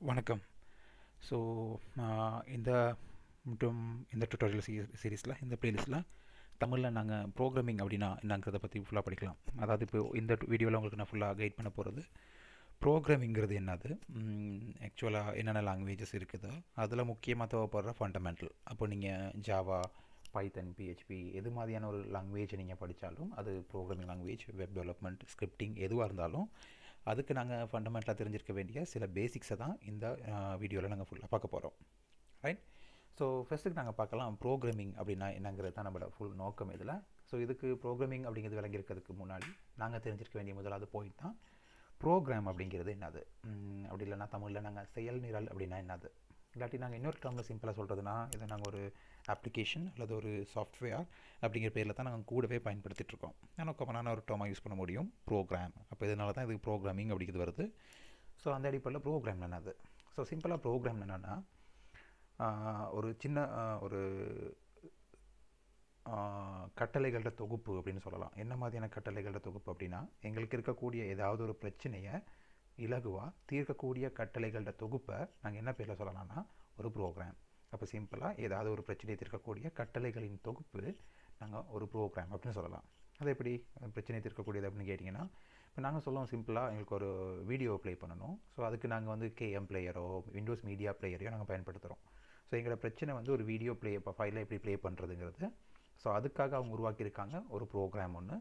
வணக்கம். ஸோ இந்த மற்றும் இந்த டுட்டோரியல் சீ சீரீஸில் இந்த ப்ளேலிஸ்ட்டில் தமிழில் நாங்கள் ப்ரோக்ராமிங் அப்படின்னா என்னங்கிறத பற்றி ஃபுல்லாக படிக்கலாம். அதாவது இப்போ இந்த வீடியோவில் உங்களுக்கு நான் ஃபுல்லாக கைட் பண்ண போகிறது ப்ரோக்ராமிங்கிறது என்னது? ஆக்சுவலாக என்னென்ன லாங்குவேஜஸ் இருக்குது? அதில் முக்கியமாக தேவைப்படுற ஃபண்டமெண்டல் அப்போ நீங்கள் ஜாவா பைத்தன் பிஹெச்பி எது மாதிரியான ஒரு லாங்குவேஜ் நீங்கள் படித்தாலும் அது programming language web development scripting எதுவாக இருந்தாலும் அதுக்கு நாங்கள் ஃபண்டமெண்டலாக தெரிஞ்சிருக்க வேண்டிய சில பேசிக்ஸை தான் இந்த வீடியோவில் நாங்கள் ஃபுல்லாக பார்க்க போகிறோம் ரைட் ஸோ ஃபஸ்ட்டுக்கு நாங்கள் பார்க்கலாம் ப்ரோக்ராமிங் அப்படின்னா என்னங்கிறது தான் நம்மளோட ஃபுல் நோக்கம் இதில். ஸோ இதுக்கு ப்ரோக்ராமிங் அப்படிங்கிறது விளங்கியிருக்கிறதுக்கு முன்னாடி நாங்கள் தெரிஞ்சிருக்க வேண்டிய முதலாவது பாயிண்ட் தான் ப்ரோக்ராம் அப்படிங்கிறது என்னது? அப்படி இல்லைன்னா தமிழில் நாங்கள் செயல் நிரல் அப்படின்னா என்னது? இல்லாட்டி நாங்கள் இன்னொரு டேர்மில் சிம்பிளாக சொல்கிறதுனா இதை நாங்கள் ஒரு அப்ளிகேஷன் அல்லது ஒரு சாஃப்ட்வேர் அப்படிங்கிற பேரில் தான் நாங்கள் கூடவே பயன்படுத்திகிட்ருக்கோம் ஆனால் காமனான ஒரு டேர்மாக யூஸ் பண்ண முடியும். ப்ரோக்ராம் அப்போ இதனால தான் இது ப்ரோக்ராமிங் அப்படிங்கிறது வருது. ஸோ அந்த அடிப்படையில் ப்ரோக்ராம் என்னது? ஸோ சிம்பிளாக ப்ரோக்ராம் என்னென்னா ஒரு சின்ன ஒரு கட்டளைகளோட தொகுப்பு அப்படின்னு சொல்லலாம். என்ன மாதிரியான கட்டளைகளோட தொகுப்பு அப்படின்னா எங்களுக்கு இருக்கக்கூடிய ஏதாவது ஒரு பிரச்சனையை இலகுவாக தீர்க்கக்கூடிய கட்டளைகளோட தொகுப்பை நாங்கள் என்ன பேரில் சொல்லலாம்னா ஒரு ப்ரோக்ராம் அப்போ சிம்பிளாக ஏதாவது ஒரு பிரச்சனையை தீர்க்கக்கூடிய கட்டளைகளின் தொகுப்பு நாங்கள் ஒரு ப்ரோக்ராம் அப்படின்னு சொல்லலாம். அது எப்படி? பிரச்சனை தீர்க்கக்கூடியது அப்படின்னு கேட்டிங்கன்னா இப்போ நாங்கள் சொல்லுவோம் சிம்பிளாக எங்களுக்கு ஒரு வீடியோ ப்ளே பண்ணணும். ஸோ அதுக்கு நாங்கள் வந்து கேஎம் பிளேயரோ விண்டோஸ் மீடியா பிளேயரையோ நாங்கள் பயன்படுத்துகிறோம் ஸோ எங்களோட பிரச்சனை வந்து ஒரு வீடியோ ப்ளே இப்போ ஃபைலில் எப்படி ப்ளே பண்ணுறதுங்கிறது ஸோ அதுக்காக அவங்க உருவாக்கியிருக்காங்க ஒரு ப்ரோக்ராம் ஒன்று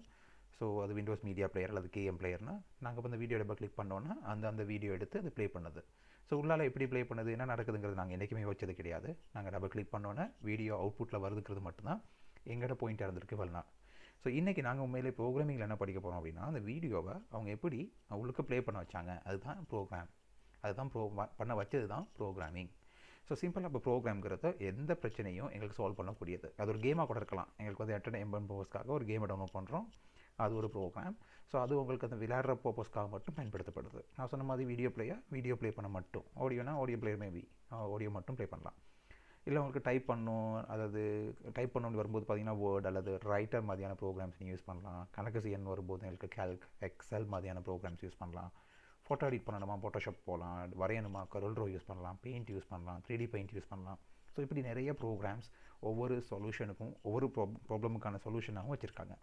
ஸோ அது விண்டோஸ் மீடியா பிளேயர் அல்லது கேஎம் பிளேயர்னால் நாங்கள் இப்போ அந்த வீடியோ டபுள் கிளிக் பண்ணோன்னா அந்த அந்த வீடியோ எடுத்து அது ப்ளே பண்ணுது. ஸோ உள்ளால் எப்படி ப்ளே பண்ணுது என்ன நடக்குதுங்கிறது நாங்கள் என்றைக்குமே வச்சது கிடையாது. நாங்கள் டபுள் கிளிக் பண்ணோன்னே வீடியோ அவுட்புட்டில் வருதுங்கிறது மட்டும்தான் எங்கள்கிட்ட பாயிண்ட் இருந்திருக்கு இவ்வளோ ஸோ இன்றைக்கி நாங்கள் உண்மையிலே ப்ரோக்ராமிங்கில் என்ன படிக்க போகிறோம் அப்படின்னா அந்த வீடியோவை அவங்க எப்படி அவங்களுக்கு ப்ளே பண்ண வச்சாங்க அதுதான் ப்ரோக்ராம் அதுதான் ப்ரோ பண்ண வச்சது தான் ப்ரோக்ராமிங் ஸோ சிம்பிளாக இப்போ ப்ரோக்ராம்ங்கிறத எந்த பிரச்சனையும் எங்களுக்கு சால்வ் பண்ணக்கூடியது. அது ஒரு கேமாக கூட இருக்கலாம். எங்களுக்கு வந்து எட்டனை எம்பன் பர்பஸ்க்காக ஒரு கேமை டவுன்லோட் பண்ணுறோம் அது ஒரு ப்ரோக்ராம் ஸோ அது உங்களுக்கு அந்த விளையாடுற பர்பஸ்க்காக மட்டும் பயன்படுத்தப்படுது. நான் சொன்ன மாதிரி வீடியோ பிளேயாக வீடியோ ப்ளே பண்ண மட்டும். ஆடியோனா ஆடியோ பிளேயர் மேபி ஆடியோ மட்டும் ப்ளே பண்ணலாம். இல்லை உங்களுக்கு டைப் பண்ணும் அதாவது டைப் பண்ணணும்னு வரும்போது பார்த்தீங்கன்னா வேர்ட் அல்லது ரைட்டர் மாதிரியான ப்ரோக்ராம்ஸ் நீங்கள் யூஸ் பண்ணலாம். கணக்கு செய்யணும் வரும்போது உங்களுக்கு கேல்க் எக்ஸல் மாதிரியான ப்ரோக்ராம்ஸ் யூஸ் பண்ணலாம். ஃபோட்டோ எடிட் பண்ணணுமா? ஃபோட்டோஷாப் போகலாம் வரையணுமா? கரோல் ட்ரோ யூஸ் பண்ணலாம். பெயிண்ட் யூஸ் பண்ணலாம். த்ரீ டி பெயிண்ட் யூஸ் பண்ணலாம். ஸோ இப்படி நிறைய ப்ரோக்ராம்ஸ் ஒவ்வொரு சொல்யூஷனுக்கும் ஒவ்வொரு ப்ரோ ப்ராப்ளமுக்கான சொல்யூஷனாகவும் வச்சுருக்காங்க.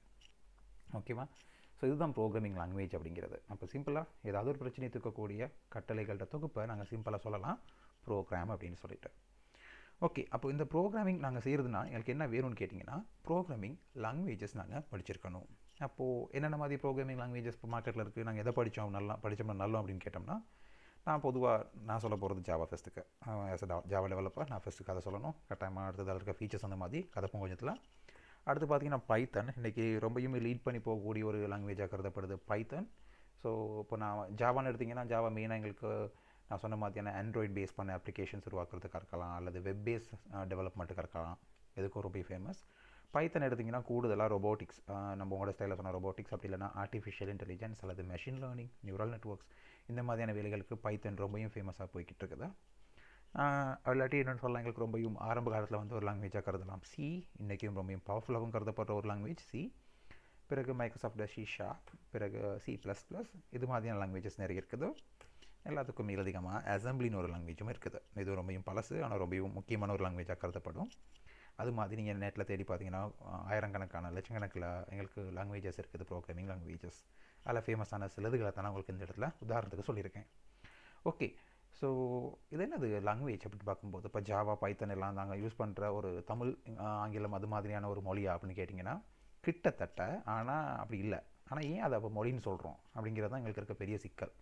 ஓகேவா ஸோ இதுதான் ப்ரோக்ராமிங் லாங்குவேஜ் அப்படிங்கிறது. அப்போ சிம்பிளாக ஏதாவது ஒரு பிரச்சனையை தூக்கக்கூடிய கட்டளைகளோட தொகுப்பை நாங்கள் சிம்பிளாக சொல்லலாம். ப்ரோக்ராம் அப்படின்னு சொல்லிட்டு. ஓகே அப்போ இந்த ப்ரோக்ராமிங் நாங்கள் செய்கிறதுனா எனக்கு என்ன வேணும்னு கேட்டிங்கன்னா ப்ரோக்ராமிங் லாங்குவேஜஸ் நாங்கள் படிச்சிருக்கணும். அப்போது என்னென்ன மாதிரி ப்ரோக்ராமிங் லாங்குவேஜஸ் இப்போ மார்க்கெட்டில் இருக்குது நாங்கள் எதை படித்தோம் நல்லா படித்தோம்னா நல்லோம் அப்படின்னு கேட்டோம்னா நான் பொதுவாக நான் சொல்ல போகிறது ஜாவா ஃபஸ்ட்டுக்கு ஆஸ் அ ஜாவா டெவலப்பர் நான் ஃபஸ்ட்டு கதை சொல்லணும். கட்டாயமாக அடுத்தது இருக்க ஃபீச்சர்ஸ் அந்த மாதிரி கதை கொஞ்சத்தில் அடுத்து பார்த்தீங்கன்னா பைத்தன் இன்றைக்கி ரொம்பயுமே லீட் பண்ணி போகக்கூடிய ஒரு லாங்குவேஜாக கருதப்படுது பைத்தன் ஸோ இப்போ நான் ஜாவான்னு எடுத்திங்கன்னா ஜாவா மெயினாக எங்களுக்கு நான் சொன்ன மாதிரியான ஆண்ட்ராய்ட் பேஸ் பண்ண அப்ளிகேஷன்ஸ் உருவாக்குறதுக்காக இருக்கலாம் அல்லது வெப் பேஸ் டெவலப்மெண்ட்டுக்கு இருக்கலாம். எதுக்கும் ரொம்ப ஃபேமஸ் பைத்தன் எடுத்திங்கன்னா கூடுதலாக ரொபோட்டிக்ஸ் நம்ம உங்களோட ஸ்டைலில் சொன்ன ரொபோட்டிக்ஸ் அப்படி இல்லைனா ஆர்டிஃபிஷியல் இன்டெலிஜென்ஸ் அல்லது மெஷின் லேர்னிங் நியூரல் நெட்ஒர்க்ஸ் இந்த மாதிரியான வேலைகளுக்கு பைத்தன் ரொம்பவும் ஃபேமஸாக போய்கிட்டு இருக்குது. இல்லாட்டி என்னென்னு சொல்லலாம் எங்களுக்கு ரொம்பவும் ஆரம்ப காலத்தில் வந்து ஒரு லாங்குவேஜாக கருதலாம். சி இன்றைக்கும் ரொம்பவும் பவர்ஃபுல்லாகவும் கருதப்படுற ஒரு லாங்குவேஜ் சி பிறகு மைக்ரோசாஃப்ட் ஷீஷா பிறகு சி ப்ளஸ் ப்ளஸ் இது மாதிரியான லாங்குவேஜஸ் நிறைய இருக்குது. எல்லாத்துக்கும் அதிகமாக அசம்பிளின்னு ஒரு லாங்குவேஜும் இருக்குது. இது ரொம்பவும் பழசு ஆனால் ரொம்பவும் முக்கியமான ஒரு லாங்குவேஜாக கருதப்படும். அது மாதிரி நீங்கள் நேட்டில் தேடி பார்த்தீங்கன்னா ஆயிரக்கணக்கான லட்சக்கணக்கில் எங்களுக்கு லாங்குவேஜஸ் இருக்குது ப்ரோக்ராமிங் லாங்குவேஜஸ் அதில் ஃபேமஸான சிலதுகளை தான் உங்களுக்கு இந்த இடத்துல உதாரணத்துக்கு சொல்லியிருக்கேன். ஓகே ஸோ இது என்னது லாங்குவேஜ் அப்படின்னு பார்க்கும்போது? இப்போ ஜாவா பைத்தன் எல்லாம் நாங்கள் யூஸ் பண்ணுற ஒரு தமிழ் ஆங்கிலம் அது மாதிரியான ஒரு மொழியா அப்படின்னு கேட்டிங்கன்னா கிட்டத்தட்ட ஆனால் அப்படி இல்லை. ஆனால் ஏன் அதை அப்போ மொழின்னு சொல்கிறோம் அப்படிங்கிறது தான் எங்களுக்கு இருக்க பெரிய சிக்கல்.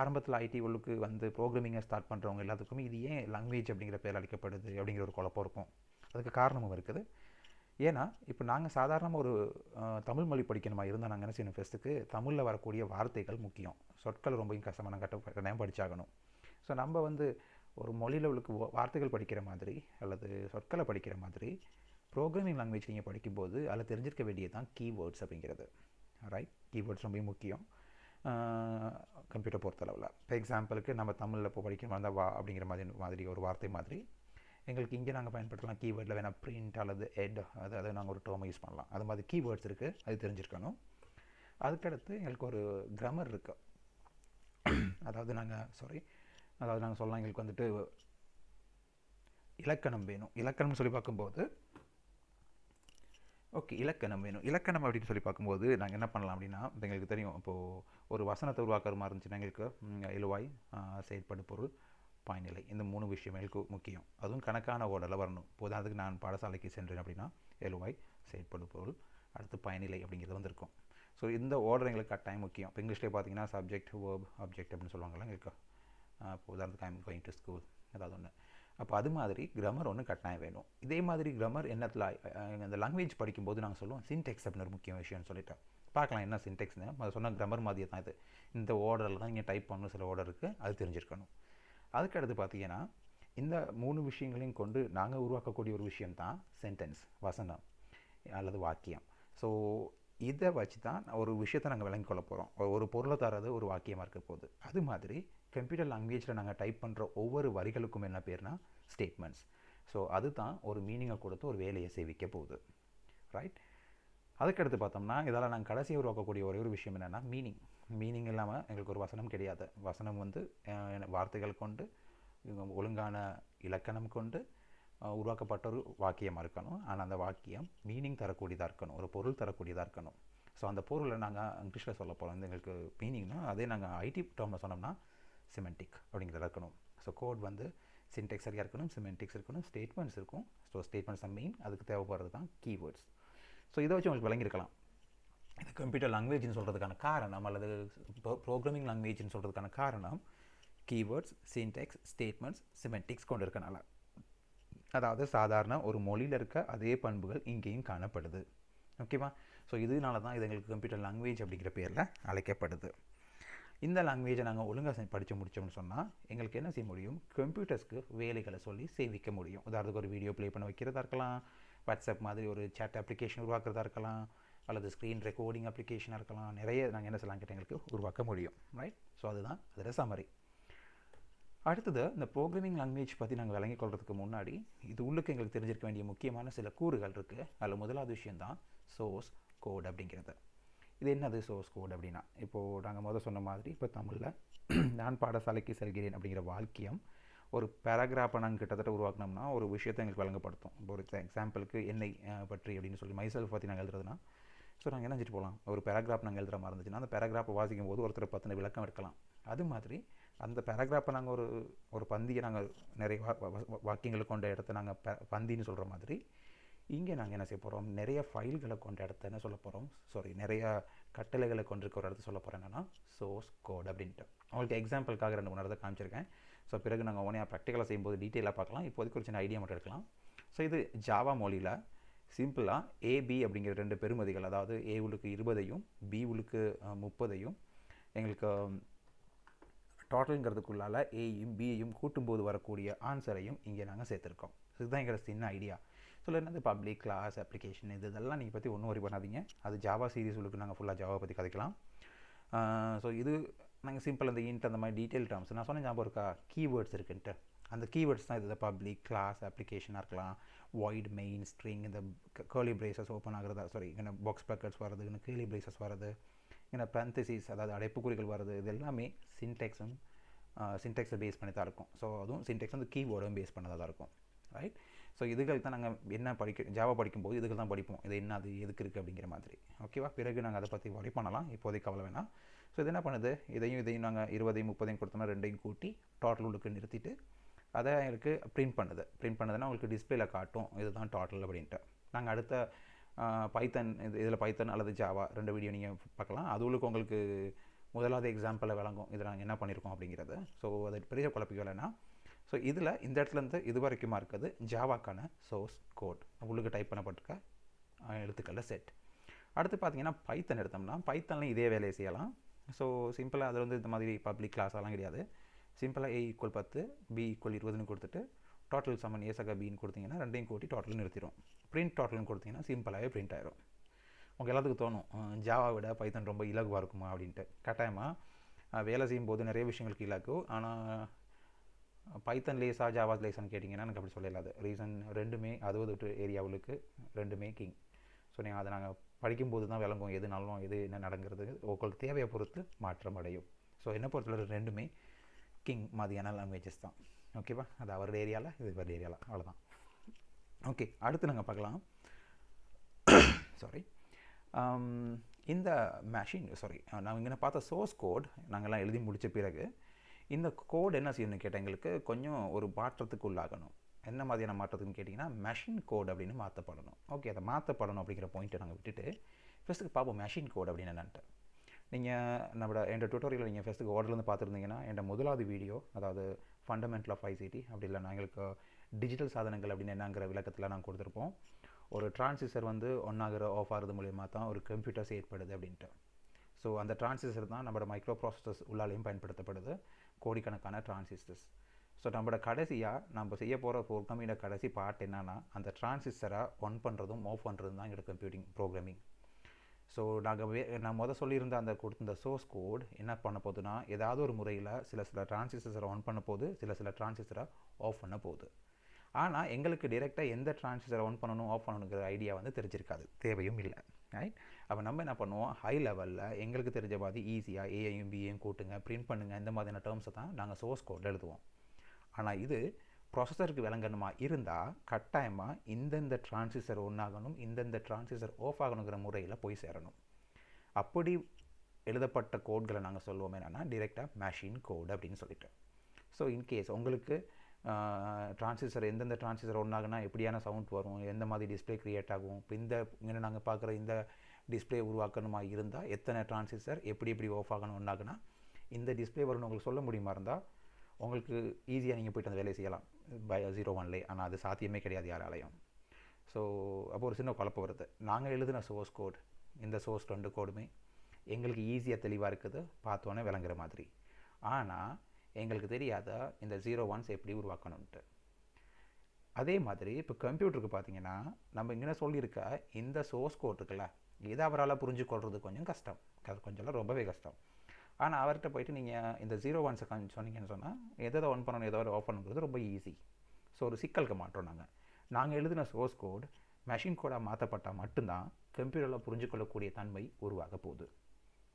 ஆரம்பத்தில் ஐடி உள்ளுக்கு வந்து ப்ரோக்ராமிங்கை ஸ்டார்ட் பண்ணுறவங்க எல்லாத்துக்குமே இது ஏன் லாங்குவேஜ் அப்படிங்கிற பேர் அளிக்கப்படுது அப்படிங்கிற ஒரு குழப்பம் இருக்கும். அதுக்கு காரணமும் இருக்குது. ஏன்னா இப்போ நாங்கள் சாதாரணமாக ஒரு தமிழ் மொழி படிக்கணுமா? இருந்தால் நாங்கள் என்ன செய்யணும் ஃபெஸ்ட்டுக்கு தமிழில் வரக்கூடிய வார்த்தைகள் முக்கியம். சொற்கள் ரொம்ப கஷ்டமான கட்ட கட்டாயம் படித்தாகணும் ஸோ நம்ம வந்து ஒரு மொழியில் உள்ள வார்த்தைகள் படிக்கிற மாதிரி அல்லது சொற்களை படிக்கிற மாதிரி ப்ரோக்ராமிங் லாங்குவேஜ் நீங்கள் படிக்கும்போது அதில் தெரிஞ்சிருக்க வேண்டியது தான் கீவேர்ட்ஸ் அப்படிங்கிறது. ரைட் கீவேர்ட்ஸ் ரொம்ப முக்கியம். கம்ப்யூட்டர் பொறுத்தளவில். இப்போ எக்ஸாம்பிளுக்கு நம்ம தமிழில் இப்போ படிக்கிற மாதிரி வா அப்படிங்கிற மாதிரி மாதிரி ஒரு வார்த்தை மாதிரி. எங்களுக்கு இங்கே நாங்கள் பயன்படுத்தலாம் கீவேர்டில் வேணால் பிரிண்ட் அல்லது எட் அது அதை நாங்கள் ஒரு டேர்மை யூஸ் பண்ணலாம். அது மாதிரி கீவேர்ட்ஸ் இருக்குது அது தெரிஞ்சிருக்கணும். அதுக்கடுத்து எங்களுக்கு ஒரு கிராமர் இருக்குது அதாவது நாங்கள் சாரி அதாவது நாங்கள் சொல்லலாம் எங்களுக்கு வந்துட்டு இலக்கணம் வேணும். இலக்கணம்னு சொல்லி பார்க்கும்போது ஓகே இலக்கணம் வேணும். இலக்கணம் அப்படின்னு சொல்லி பார்க்கும்போது நாங்கள் என்ன பண்ணலாம் அப்படின்னா எங்களுக்கு தெரியும். இப்போது ஒரு வசனத்தை உருவாக்குற மாதிரி இருந்துச்சுன்னா எங்களுக்கு ம், எழுவாய் செயற்படு பொருள் பாய்நிலை. இந்த மூணு விஷயம் எங்களுக்கு முக்கியம். அதுவும் கணக்கான ஓடலை வரணும். உதாரணத்துக்கு நான் பாடசாலைக்கு சென்றேன் அப்படின்னா எழுவாய் செயற்படு பொருள் அடுத்து பயனிலை அப்படிங்கிறது வந்திருக்கும். ஸோ இந்த ஓர்டர் எங்களுக்கு கட்டாயம் முக்கியம். இப்போ இங்கிலீஷ்லேயே பார்த்தீங்கன்னா சப்ஜெக்ட் வேர்ப் ஆப்ஜெக்ட் அப்படின்னு சொல்லுவாங்கல்ல எங்களுக்கு இப்போ உதாரணத்துக்கு ஐம் கோயிங் டு ஸ்கூல் ஏதாவது ஒன்று அப்போ அது மாதிரி கிரமர் ஒன்று கட்டாயம் வேணும். இதே மாதிரி கிரமர் என்னத்தில் அந்த லாங்குவேஜ் படிக்கும்போது நாங்கள் சொல்லுவோம் சின்டெக்ஸ் அப்படின்னு ஒரு முக்கிய விஷயம்னு சொல்லிட்டேன் பார்க்கலாம் என்ன சின்டெக்ஸ்னு அதை சொன்ன கிரமர் மாதிரியே தான் இது. இந்த ஓர்டரில் தான் நீங்கள் டைப் பண்ணணும் சில ஓர்டர் இருக்குது அது தெரிஞ்சிருக்கணும். அதுக்கடுத்து பார்த்தீங்கன்னா இந்த மூணு விஷயங்களையும் கொண்டு நாங்கள் உருவாக்கக்கூடிய ஒரு விஷயம் தான் சென்டென்ஸ் வசனம் அல்லது வாக்கியம். ஸோ இதை வச்சு தான் ஒரு விஷயத்தை நாங்கள் விளங்கிக் கொள்ள போகிறோம் ஒரு பொருளை தரது ஒரு வாக்கியமாக இருக்க போகுது. அது மாதிரி கம்ப்யூட்டர் லாங்குவேஜில் நாங்கள் டைப் பண்ணுற ஒவ்வொரு வரிகளுக்கும் என்ன பேர்னா ஸ்டேட்மெண்ட்ஸ் ஸோ அதுதான் ஒரு மீனிங்கை கொடுத்து ஒரு வேலையை சேவிக்க போகுது. ரைட் அதுக்கடுத்து பார்த்தோம்னா இதால் நாங்கள் கடைசியாக உருவாக்கக்கூடிய ஒரே ஒரு விஷயம் என்னென்னா மீனிங் மீனிங் இல்லாமல் எங்களுக்கு ஒரு வசனம் கிடையாது. வசனம் வந்து வார்த்தைகள் கொண்டு ஒழுங்கான இலக்கணம் கொண்டு உருவாக்கப்பட்ட ஒரு வாக்கியமாக இருக்கணும். ஆனால் அந்த வாக்கியம் மீனிங் தரக்கூடியதாக இருக்கணும். ஒரு பொருள் தரக்கூடியதாக இருக்கணும். ஸோ அந்த பொருளை நாங்கள் இங்கிலீஷில் சொல்ல போகிறோம் எங்களுக்கு மீனிங்னா அதே நாங்கள் ஐடி டேர்மில் சொன்னோம்னா சிமெண்டிக் அப்படிங்கிறத இருக்கணும் ஸோ கோட் வந்து சின்டெக்ஸ் சரியாக இருக்கணும் சிமெண்டிக்ஸ் இருக்கணும் ஸ்டேட்மெண்ட்ஸ் இருக்கும். ஸோ ஸ்டேட்மெண்ட்ஸ் மெயின் அதுக்கு தேவைப்படுறது தான் கீவேர்ட்ஸ் ஸோ இதை வச்சு உங்களுக்கு விளங்கியிருக்கலாம். இது கம்ப்யூட்டர் லாங்குவேஜ்னு சொல்கிறதுக்கான காரணம் அல்லது ப்ரோக்ராமிங் லாங்குவேஜ்னு சொல்கிறதுக்கான காரணம் கீவேர்ட்ஸ் சின்டெக்ஸ் ஸ்டேட்மெண்ட்ஸ் சிமெண்டிக்ஸ் கொண்டு இருக்கனால அதாவது சாதாரண ஒரு மொழியில் இருக்க அதே பண்புகள் இங்கேயும் காணப்படுது. ஓகேவா ஸோ இதனால தான் இது எங்களுக்கு கம்ப்யூட்டர் லாங்குவேஜ் அப்படிங்கிற பேரில் அழைக்கப்படுது. இந்த லாங்குவேஜை நாங்கள் ஒழுங்காக படித்து முடித்தோம்னு சொன்னால் எங்களுக்கு என்ன செய்ய முடியும்? கம்ப்யூட்டர்ஸ்க்கு வேலைகளை சொல்லி சேவிக்க முடியும். உதாரணத்துக்கு ஒரு வீடியோ ப்ளே பண்ண வைக்கிறதா இருக்கலாம் வாட்ஸ்அப் மாதிரி ஒரு சேட் அப்ளிகேஷன் உருவாக்குறதா இருக்கலாம் அல்லது ஸ்க்ரீன் ரெக்கார்டிங் அப்ளிகேஷனாக இருக்கலாம். நிறைய நாங்கள் என்ன சொல்லலாம் கேட்டால் எங்களுக்கு உருவாக்க முடியும். ரைட் ஸோ அதுதான் அதில் சமரி அடுத்தது இந்த ப்ரோக்ராமிங் லாங்குவேஜ் பற்றி நாங்கள் விளங்கிக் கொள்றதுக்கு முன்னாடி இது உள்ளுக்கு எங்களுக்கு தெரிஞ்சிருக்க வேண்டிய முக்கியமான சில கூறுகள் இருக்குது அதில் முதலாவது விஷயம் தான் சோர்ஸ் கோட் அப்படிங்கிறது. இது என்னது சோர்ஸ் கோட் அப்படின்னா? இப்போது நாங்கள் முதல் சொன்ன மாதிரி இப்போ தமிழில் நான் பாடசாலைக்கு செல்கிறேன் அப்படிங்கிற வாக்கியம் ஒரு பேராகிராஃபை நாங்கள் கிட்டத்தட்ட உருவாக்கினோம்னா ஒரு விஷயத்தை எங்களுக்கு வழங்கப்படுத்தும். இப்போ ஒரு எக்ஸாம்பிளுக்கு என்னை பற்றி அப்படின்னு சொல்லி மைசெல்ஃப் பற்றி நாங்கள் எழுதுறதுனா ஸோ நாங்கள் என்ன செஞ்சுட்டு போகலாம் ஒரு பேராகிராஃப் நாங்கள் எழுதுகிற மாதிரி இருந்துச்சுன்னா அந்த பேராகிராஃபை வாசிக்கும் போது ஒருத்தர் பற்றின விளக்கம் எடுக்கலாம். அது மாதிரி அந்த பேராகிராஃபை நாங்கள் ஒரு ஒரு பந்தியை நாங்கள் நிறைய வா- வா- கொண்ட இடத்த நாங்கள் பந்தின்னு சொல்கிற மாதிரி இங்கே நாங்கள் என்ன செய்ய போகிறோம் நிறைய ஃபைல்களை கொண்ட இடத்த என்ன சொல்ல போகிறோம் சாரி நிறைய கட்டளைகளை கொண்டிருக்க ஒரு இடத்த சொல்ல போகிறோம் என்னென்னா சோர்ஸ் கோட் அப்படின்ட்டு. உங்களுக்கு எக்ஸாம்பிளுக்காக ரெண்டு மூணு இடத்த காமிச்சிருக்கேன். ஸோ பிறகு நாங்கள் ஒன்றே ப்ராக்டிக்கலாக செய்யும்போது டீட்டெயிலாக பார்க்கலாம். இப்போதைக்கு ஒரு சின்ன ஐடியா மட்டும் எடுக்கலாம். ஸோ இது ஜாவா மொழியில் சிம்பிளாக ஏபி அப்படிங்கிற ரெண்டு பெருமதிகள் அதாவது ஏ உளுக்கு இருபதையும் பி உளுக்கு முப்பதையும் எங்களுக்கு டோட்டலுங்கிறதுக்குள்ளால ஏயும் பியையும் கூட்டும்போது வரக்கூடிய ஆன்சரையும் இங்கே நாங்கள் சேர்த்துருக்கோம். இதுதான் எங்களோட சின்ன ஐடியா ஸோ என்னது பப்ளிக் கிளாஸ் அப்ளிகேஷன் இது இதெல்லாம் நீங்கள் பற்றி ஒன்றும் வரி பண்ணாதீங்க. அது ஜாவா சீரிஸ் உங்களுக்கு நாங்கள் ஃபுல்லாக ஜாவா பற்றி கதைக்கலாம். ஸோ இது நாங்கள் சிம்பிள் அந்த இன்ட் அந்த மாதிரி டீட்டெயில் டேர்ம்ஸ் நான் சொன்னேன் ஞாபகம் இருக்கா? கீவேர்ட்ஸ் இருக்குன்ட்டு. அந்த கீவேர்ட்ஸ் தான் இது பப்ளிக் கிளாஸ் அப்ளிகேஷனாக இருக்கலாம். வாய்ட் மெயின் ஸ்ட்ரிங் இந்த கேர்லி பிரேசஸ் ஓப்பன் ஆகிறதா சாரி இங்கே பாக்ஸ் ப்ராக்கெட்ஸ் வர்றது இங்கே கேர்லி பிரேசஸ் வர்றது இங்கே பிரந்தசிஸ் அதாவது அடைப்புக்குறிகள் வர்றது இது எல்லாமே சின்டெக்ஸும் சின்டெக்ஸை பேஸ் பண்ணி தான் இருக்கும். ஸோ அதுவும் சின்டெக்ஸ் வந்து கீவேர்டும் பேஸ் பண்ணதாக தான் இருக்கும். ரைட் ஸோ இதுகள் தான் நாங்கள் என்ன படிக்க ஜாவா படிக்கும்போது இதுகள் தான் படிப்போம். இது என்ன அது எதுக்கு இருக்குது அப்படிங்கிற மாதிரி. ஓகேவா பிறகு நாங்கள் அதை பற்றி வரி பண்ணலாம். இப்போதைக்கு கவலை வேணாம். ஸோ இது என்ன பண்ணுது? இதையும் இதையும் நாங்கள் இருபதையும் முப்பதையும் கொடுத்தோம்னா ரெண்டையும் கூட்டி டோட்டல் உள்ளுக்கு நிறுத்திட்டு அதை எங்களுக்கு பிரிண்ட் பண்ணுது. பிரிண்ட் பண்ணதுன்னா உங்களுக்கு டிஸ்பிளேல காட்டும். இதுதான் டோட்டல் அப்படின்ட்டு. நாங்கள் அடுத்த பைத்தன் இது இதில் பைத்தன் அல்லது ஜாவா ரெண்டு வீடியோ நீங்கள் பார்க்கலாம். அது உள்ளுக்கு உங்களுக்கு முதலாவது எக்ஸாம்பிளில் விளங்கும். இதில் நாங்கள் என்ன பண்ணியிருக்கோம் அப்படிங்கிறது. ஸோ அது பெரிய குழப்பிக்க வேலைன்னா ஸோ இதில் இந்த இடத்துலேருந்து இது வரைக்குமா இருக்குது? ஜாவாக்கான சோர்ஸ் கோட் உள்ளுக்கு டைப் பண்ணப்பட்டிருக்க? எழுத்துக்களில் செட் அடுத்து பார்த்தீங்கன்னா பைத்தன் எடுத்தோம்னா பைத்தன்லையும் இதே வேலையை செய்யலாம். ஸோ சிம்பிளாக அதில் வந்து இந்த மாதிரி பப்ளிக் கிளாஸெல்லாம் கிடையாது. சிம்பிளாக ஏ ஈக்குவல் பத்து பி ஈக்குவல் இருபதுன்னு கொடுத்துட்டு டோட்டல் சமன் ஏசக பின்னு கொடுத்தீங்கன்னா ரெண்டையும் கூட்டி டோட்டல் நிறுத்திடும் பிரிண்ட் டோட்டல்னு கொடுத்தீங்கன்னா சிம்பிளாகவே பிரிண்ட் ஆயிரும். உங்கள் எல்லாத்துக்கும் தோணும் ஜாவா விட பைத்தன் ரொம்ப இலகுவாக இருக்குமா? அப்படின்ட்டு. கட்டாயமாக வேலை செய்யும்போது நிறைய விஷயங்களுக்கு இலக்கு. ஆனால் பைத்தன் லேஸா ஜாவாஸ் லேஸான்னு கேட்டிங்கன்னா எனக்கு அப்படி சொல்லலாது. ரீசன் ரெண்டுமே அறுபது விட்டு ஏரியாவுக்கு ரெண்டுமே கிங் ஸோ நீங்கள் அதை நாங்கள் படிக்கும்போது தான் விளங்கும் எது நல்லோம் எது என்ன நடங்கிறது உங்களுக்கு தேவையை பொறுத்து மாற்றம் அடையும். ஸோ என்னை பொறுத்தவரை ரெண்டுமே கிங் மாதிரியான லாங்குவேஜஸ் தான். ஓகேவா அது அவருடைய ஏரியாவில் இது வேறு ஏரியாவில் அவ்வளோதான் ஓகே அடுத்து நாங்கள் பார்க்கலாம். சாரி um, இந்த மெஷின் சாரி நாங்கள் இங்கே பார்த்த சோர்ஸ் கோட் நாங்கள்லாம் எழுதி முடித்த பிறகு இந்த கோட் என்ன செய்யணும்னு கேட்டால் எங்களுக்கு கொஞ்சம் ஒரு மாற்றத்துக்கு உள்ளாகணும். என்ன மாதிரியான மாற்றத்துக்குன்னு கேட்டிங்கன்னா மெஷின் கோட் அப்படின்னு மாற்றப்படணும். ஓகே அதை மாற்றப்படணும் அப்படிங்கிற பாயிண்ட்டை நாங்கள் விட்டுட்டு ஃபஸ்ட்டுக்கு பார்ப்போம் மெஷின் கோட் அப்படின்னு என்னன்ட்டு. நீங்கள் நம்மளோட என் டுட்டோரியலில் நீங்கள் ஃபஸ்ட்டுக்கு ஓடலேருந்து பார்த்துருந்தீங்கன்னா என் முதலாவது வீடியோ அதாவது ஃபண்டமெண்டல் ஆஃப் ஐசிடி அப்படி இல்லைனா எங்களுக்கு டிஜிட்டல் சாதனங்கள் அப்படின்னு என்னங்கிற விளக்கத்தில் நாங்கள் கொடுத்துருப்போம். ஒரு டிரான்சிஸ்டர் வந்து ஒன்றாகிற ஆஃப் ஆகிறது மூலியமாக தான் ஒரு கம்ப்யூட்டர்ஸ் ஏற்படுது அப்படின்ட்டு. ஸோ அந்த டிரான்சிஸ்டர் தான் நம்மளோட மைக்ரோ ப்ராசஸர்ஸ் உள்ளாலையும் பயன்படுத்தப்படுது. கோடிக்கணக்கான டிரான்சிஸ்டர்ஸ் ஸோ நம்மளோட கடைசியாக நம்ம செய்ய போகிற ப்ரோக்ராமியோட கடைசி பார்ட் என்னென்னா அந்த டிரான்சிஸ்டரை ஒன் பண்ணுறதும் ஆஃப் பண்ணுறதும் தான் எங்களோட கம்ப்யூட்டிங் ப்ரோக்ராமிங் ஸோ நாங்கள் வே நான் முதல் சொல்லியிருந்த அந்த கொடுத்த சோர்ஸ் கோட் என்ன பண்ண போகுதுன்னா ஏதாவது ஒரு முறையில் சில சில டிரான்சிஸ்டரை ஆன் பண்ண போகுது சில சில டிரான்சிஸ்டரை ஆஃப் பண்ண போகுது. ஆனால் எங்களுக்கு டிரெக்டாக எந்த டிரான்சிஸ்டரை ஆன் பண்ணணும் ஆஃப் பண்ணணுங்கிற ஐடியா வந்து தெரிஞ்சிருக்காது. தேவையும் இல்லை. ரைட் அப்போ நம்ம என்ன பண்ணுவோம்? ஹை லெவலில் எங்களுக்கு தெரிஞ்ச மாதிரி ஈஸியாக ஏஐயும் பிஏயும் கூட்டுங்க பிரிண்ட் பண்ணுங்கள் இந்த மாதிரியான டேர்ம்ஸை தான் நாங்கள் சோர்ஸ் கோடில் எழுதுவோம். ஆனால் இது ப்ரொசஸருக்கு விளங்கணுமா? இருந்தால் கட்டாயமாக இந்தந்த டிரான்சிஸ்டர் ஒன்றாகணும் இந்தந்த டிரான்சிஸ்டர் ஆஃப் ஆகணுங்கிற முறையில் போய் சேரணும். அப்படி எழுதப்பட்ட கோட்களை நாங்கள் சொல்லுவோம் என்னென்னா டிரெக்டாக மெஷின் கோடு அப்படின்னு சொல்லிட்டு. ஸோ இன்கேஸ் உங்களுக்கு டிரான்சிஸ்டர் எந்தெந்த டிரான்சிஸ்டர் ஒன்றாகுனா எப்படியான சவுண்ட் வரும் எந்த மாதிரி டிஸ்பிளே க்ரியேட் ஆகும் இப்போ இந்த இங்கே நாங்கள் பார்க்குற இந்த டிஸ்பிளே உருவாக்கணுமா இருந்தால் எத்தனை டிரான்சிஸ்டர் எப்படி எப்படி ஆஃப் ஆகணும் ஒன்றாகுனா இந்த டிஸ்பிளே வரும்னு உங்களுக்கு சொல்ல முடியுமா இருந்தால் உங்களுக்கு ஈஸியாக நீங்கள் போய்ட்டு அந்த வேலையை செய்யலாம். பை ஜீரோ ஒன்லே ஆனால் அது சாத்தியமே கிடையாது யாராலையும். ஸோ அப்போ ஒரு சின்ன குழப்பம் வருது. நாங்கள் எழுதின சோர்ஸ் கோட் இந்த சோர்ஸ் ரெண்டு கோடுமே எங்களுக்கு ஈஸியாக தெளிவாக இருக்குது பார்த்தோன்னே விளங்குற மாதிரி. ஆனால் எங்களுக்கு தெரியாத இந்த ஜீரோ ஒன்ஸ் எப்படி உருவாக்கணுன்ட்டு அதே மாதிரி இப்போ கம்ப்யூட்டருக்கு பார்த்தீங்கன்னா நம்ம இங்கே சொல்லியிருக்க இந்த சோர்ஸ் கோட் இருக்குல்ல இதை அவரால் புரிஞ்சுக்கொள்வது கொஞ்சம் கஷ்டம். கொஞ்சம் ரொம்பவே கஷ்டம். ஆனால் அவர்கிட்ட போயிட்டு நீங்கள் இந்த ஜீரோ ஒன்ஸை சொன்னீங்கன்னு சொன்னால் எதை ஒன் பண்ணணும் எதோ ஆஃப் பண்ணுறது ரொம்ப ஈஸி ஸோ ஒரு சிக்கலுக்கு மாற்றோம் நாங்கள் நாங்கள் எழுதின சோர்ஸ் கோட் மெஷின் கோடாக மாற்றப்பட்டால் மட்டும்தான் கம்ப்யூட்டரில் புரிஞ்சுக்கொள்ளக்கூடிய தன்மை உருவாக போகுது.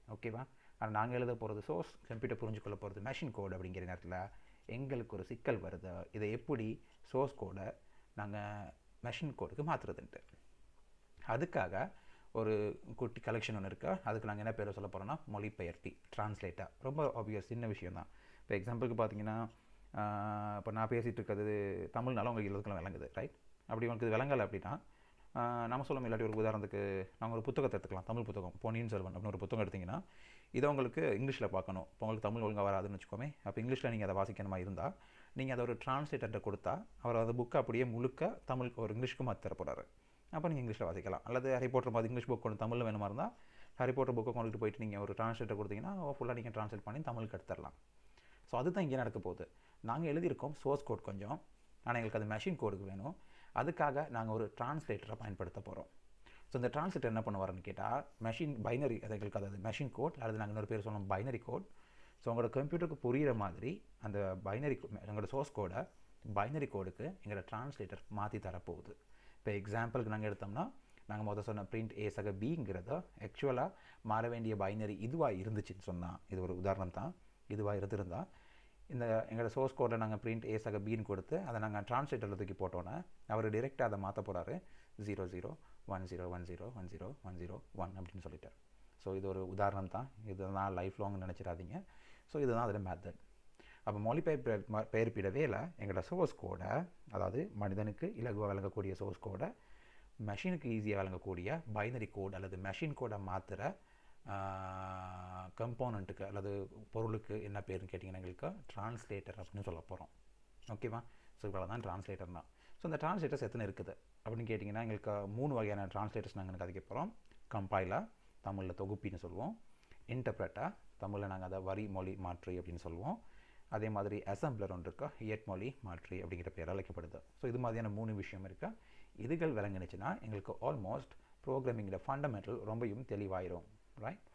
ஓகேவா ஆனால் நாங்கள் எழுத போகிறது சோர்ஸ் கம்ப்யூட்டர் புரிஞ்சுக்கொள்ள போகிறது மெஷின் கோட் அப்படிங்கிற நேரத்தில் எங்களுக்கு ஒரு சிக்கல் வருது. இதை எப்படி சோர்ஸ் கோடை நாங்கள் மெஷின் கோடுக்கு மாற்றுறதுன்ட்டு அதுக்காக ஒரு குட்டி கலெக்ஷன் ஒன்று இருக்கா. அதுக்கு நாங்கள் என்ன பேர் சொல்ல போகிறோம்னா மொழிபெயர்ப்பி ட்ரான்ஸ்லேட்டாக ரொம்ப ஆப்வியஸ் சின்ன விஷயம் தான் இப்போ எக்ஸாம்பிளுக்கு பார்த்தீங்கன்னா இப்போ நான் பேசிகிட்டு இருக்கிறது தமிழ்னால உங்களுக்கு எழுதுக்கலாம் விளங்குது ரைட் அப்படி உங்களுக்கு இது விளங்கலை அப்படின்னா நம்ம சொல்ல இல்லாட்டி ஒரு உதாரணத்துக்கு நாங்கள் ஒரு புத்தகத்தை எடுத்துக்கலாம் தமிழ் புத்தகம் பொன்னியின் செல்வன் அப்படின்னு ஒரு புத்தகம் எடுத்திங்கன்னா இதை உங்களுக்கு இங்கிலீஷில் பார்க்கணும். இப்போ உங்களுக்கு தமிழ் ஒழுங்காக வராதுன்னு வச்சுக்கோமே அப்போ இங்கிலீஷில் நீங்கள் அதை வாசிக்கணுமா இருந்தால் நீங்கள் அதை ஒரு டிரான்ஸ்லேட்டர்கிட்ட கொடுத்தா அவர் அந்த புக்கை அப்படியே முழுக்க தமிழ் ஒரு இங்கிலீஷ்க்கு மாற்றி தர அப்போ நீங்கள் இங்கிலீஷில் வாசிக்கலாம். அல்லது ஹரி போட்டர் பார்த்து இங்கிலீஷ் புக் கொண்டு தமிழில் வேணுமா இருந்தால் ஹரி போட்டர் புக்கை கொண்டுட்டு போயிட்டு நீங்கள் ஒரு டிரான்ஸ்லேட்டர் கொடுத்தீங்கன்னா ஃபுல்லாக நீங்கள் ட்ரான்ஸ்லேட் பண்ணி தமிழுக்கு எடுத்துடலாம். ஸோ அதுதான் இங்கே நடக்க போகுது. நாங்கள் எழுதியிருக்கோம் சோர்ஸ் கோட் கொஞ்சம். ஆனால் எங்களுக்கு அது மெஷின் கோடுக்கு வேணும். அதுக்காக நாங்கள் ஒரு டிரான்ஸ்லேட்டரை பயன்படுத்த போகிறோம் ஸோ இந்த டிரான்ஸ்லேட்டர் என்ன பண்ணுவார்னு கேட்டால் மெஷின் பைனரி அது எங்களுக்கு அதாவது மெஷின் கோட் அல்லது நாங்கள் இன்னொரு பேர் சொல்லணும் பைனரி கோட் ஸோ உங்களோட கம்ப்யூட்டருக்கு புரிகிற மாதிரி அந்த பைனரி எங்களோட சோர்ஸ் கோடை பைனரி கோடுக்கு எங்களோட டிரான்ஸ்லேட்டர் மாற்றி தரப்போகுது. இப்போ எக்ஸாம்பிளுக்கு நாங்கள் எடுத்தோம்னா நாங்கள் முதல் சொன்ன பிரிண்ட் ஏ சக பிங்கிறத ஆக்சுவலாக மாற வேண்டிய பைனரி இதுவாக இருந்துச்சுன்னு சொன்னால் இது ஒரு உதாரணம் தான் இதுவாக இருந்திருந்தால் இந்த எங்களோட சோர்ஸ் கோடில் நாங்கள் பிரிண்ட் ஏ சக பின்னு கொடுத்து அதை நாங்கள் டிரான்ஸ்லேட்டரில் தூக்கி போட்டோன்னே அவர் டிரெக்டாக அதை மாற்ற போகிறாரு zero zero one zero one zero one zero one zero one அப்படின்னு சொல்லிட்டார். ஸோ இது ஒரு உதாரணம் தான். இதுதான் லைஃப் லாங் நினச்சிடாதீங்க. ஸோ இதுதான் அதில் மேத்தட் அப்போ மொழிபெயர்ப்பு பெயர்ப்பிட வேலை எங்களோட சோர்ஸ் கோடை அதாவது மனிதனுக்கு இலகுவாக வழங்கக்கூடிய சோர்ஸ் கோடை மெஷினுக்கு ஈஸியாக வழங்கக்கூடிய பைனரி கோட் அல்லது மெஷின் கோடை மாற்றுற கம்போனண்ட்டுக்கு அல்லது பொருளுக்கு என்ன பேருன்னு கேட்டிங்கன்னா எங்களுக்கு டிரான்ஸ்லேட்டர் அப்படின்னு சொல்ல போகிறோம் ஓகேவா ஸோ இவ்வளோ தான். டிரான்ஸ்லேட்டர்னா ஸோ அந்த டிரான்ஸ்லேட்டர்ஸ் எத்தனை இருக்குது. அப்படின்னு கேட்டிங்கன்னா எங்களுக்கு மூணு வகையான டிரான்ஸ்லேட்டர்ஸ் நாங்கள் கதைக்க போகிறோம் கம்பைலாக தமிழில் தொகுப்பின்னு சொல்லுவோம். இன்டர்பிரட்டாக தமிழில் நாங்கள் அதை வரி மொழி மாற்றி அப்படின்னு சொல்லுவோம். அதே மாதிரி அசம்பிளர் ஒன்று இருக்கா? இயற்மொழி மாற்றி அப்படிங்கிற பேர் அழைக்கப்படுது. ஸோ இது மாதிரியான மூணு விஷயம் இருக்கா? இதுகள் விளங்குனுச்சுன்னா எங்களுக்கு ஆல்மோஸ்ட் ப்ரோக்ராமிங்கில் ஃபண்டமெண்டல் ரொம்பவும் தெளிவாயிரும். ரைட்